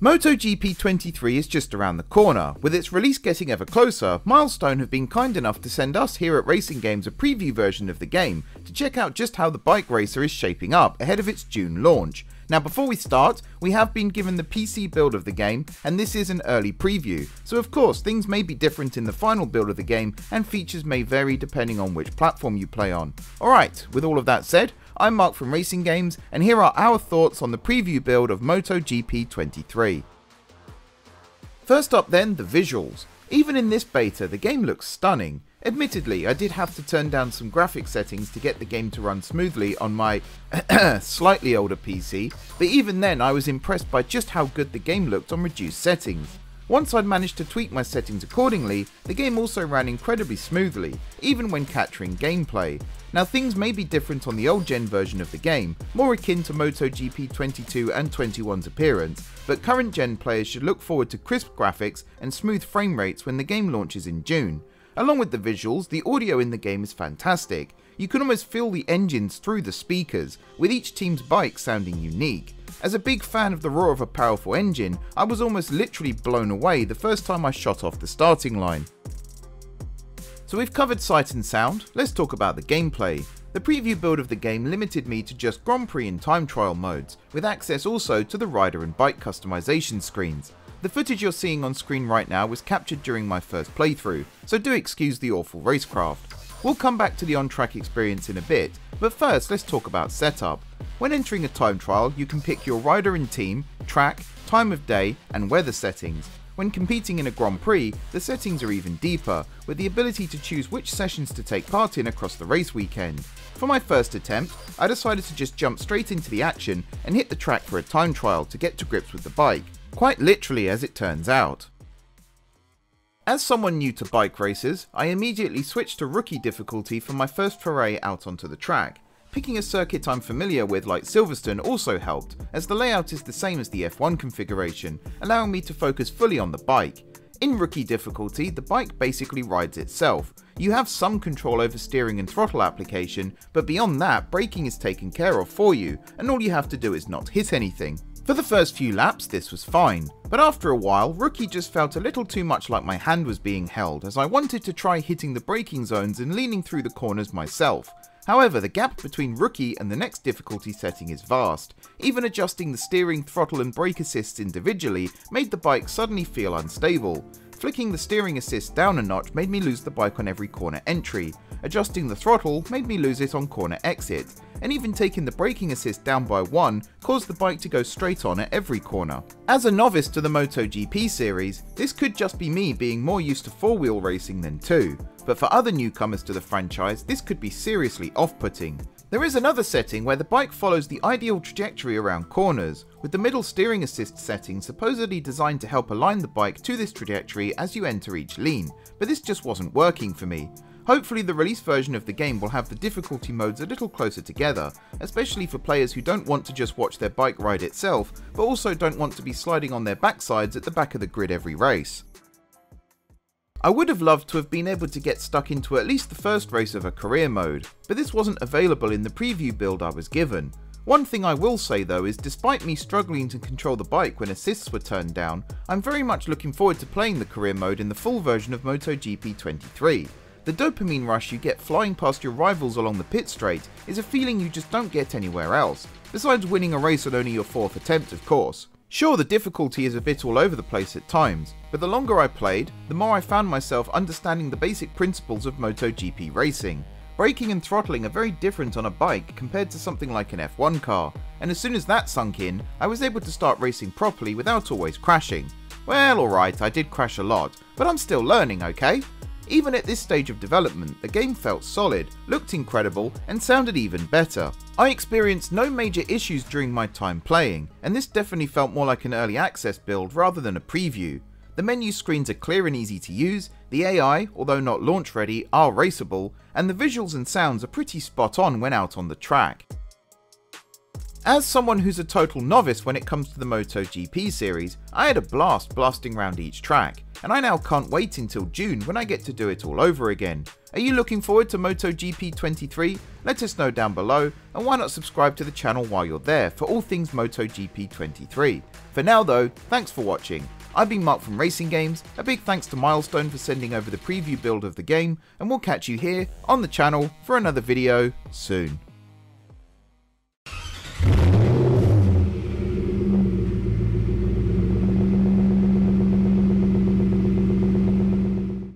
MotoGP 23 is just around the corner. With its release getting ever closer, Milestone have been kind enough to send us here at Racing Games a preview version of the game to check out just how the bike racer is shaping up ahead of its June launch. Now before we start, we have been given the PC build of the game and this is an early preview, so of course things may be different in the final build of the game and features may vary depending on which platform you play on. Alright, with all of that said, I'm Mark from Racing Games, and here are our thoughts on the preview build of MotoGP 23. First up then, the visuals. Even in this beta, the game looks stunning. Admittedly, I did have to turn down some graphic settings to get the game to run smoothly on my slightly older PC, but even then I was impressed by just how good the game looked on reduced settings. Once I'd managed to tweak my settings accordingly, the game also ran incredibly smoothly, even when capturing gameplay. Now things may be different on the old gen version of the game, more akin to MotoGP 22 and 21's appearance, but current gen players should look forward to crisp graphics and smooth frame rates when the game launches in June. Along with the visuals, the audio in the game is fantastic. You can almost feel the engines through the speakers, with each team's bike sounding unique. As a big fan of the roar of a powerful engine, I was almost literally blown away the first time I shot off the starting line. So we've covered sight and sound, let's talk about the gameplay. The preview build of the game limited me to just Grand Prix and time trial modes, with access also to the rider and bike customization screens. The footage you're seeing on screen right now was captured during my first playthrough, so do excuse the awful racecraft. We'll come back to the on-track experience in a bit, but first let's talk about setup. When entering a time trial, you can pick your rider and team, track, time of day, and weather settings. When competing in a Grand Prix, the settings are even deeper, with the ability to choose which sessions to take part in across the race weekend. For my first attempt, I decided to just jump straight into the action and hit the track for a time trial to get to grips with the bike, quite literally as it turns out. As someone new to bike races, I immediately switched to rookie difficulty for my first foray out onto the track. Picking a circuit I'm familiar with like Silverstone also helped, as the layout is the same as the F1 configuration, allowing me to focus fully on the bike. In rookie difficulty, the bike basically rides itself. You have some control over steering and throttle application, but beyond that, braking is taken care of for you, and all you have to do is not hit anything. For the first few laps this was fine, but after a while Rookie just felt a little too much like my hand was being held as I wanted to try hitting the braking zones and leaning through the corners myself. However, the gap between Rookie and the next difficulty setting is vast. Even adjusting the steering, throttle and brake assists individually made the bike suddenly feel unstable. Flicking the steering assist down a notch made me lose the bike on every corner entry. Adjusting the throttle made me lose it on corner exit. And even taking the braking assist down by one caused the bike to go straight on at every corner. As a novice to the MotoGP series, this could just be me being more used to four wheel racing than two but for other newcomers to the franchise, this could be seriously off-putting. There is another setting where the bike follows the ideal trajectory around corners, with the middle steering assist setting supposedly designed to help align the bike to this trajectory as you enter each lean, but this just wasn't working for me. Hopefully the release version of the game will have the difficulty modes a little closer together, especially for players who don't want to just watch their bike ride itself, but also don't want to be sliding on their backsides at the back of the grid every race. I would have loved to have been able to get stuck into at least the first race of a career mode, but this wasn't available in the preview build I was given. One thing I will say though is despite me struggling to control the bike when assists were turned down, I'm very much looking forward to playing the career mode in the full version of MotoGP 23. The dopamine rush you get flying past your rivals along the pit straight is a feeling you just don't get anywhere else, besides winning a race on only your fourth attempt of course. Sure, the difficulty is a bit all over the place at times, but the longer I played, the more I found myself understanding the basic principles of MotoGP racing. Braking and throttling are very different on a bike compared to something like an F1 car, and as soon as that sunk in, I was able to start racing properly without always crashing. Well, alright, I did crash a lot, but I'm still learning, okay? Even at this stage of development, the game felt solid, looked incredible, and sounded even better. I experienced no major issues during my time playing, and this definitely felt more like an early access build rather than a preview. The menu screens are clear and easy to use, the AI, although not launch ready, are raceable, and the visuals and sounds are pretty spot on when out on the track. As someone who's a total novice when it comes to the MotoGP series, I had a blast blasting around each track. And I now can't wait until June when I get to do it all over again. Are you looking forward to MotoGP 23? Let us know down below, and why not subscribe to the channel while you're there for all things MotoGP 23. For now though, thanks for watching. I've been Mark from Racing Games, a big thanks to Milestone for sending over the preview build of the game, and we'll catch you here on the channel for another video soon.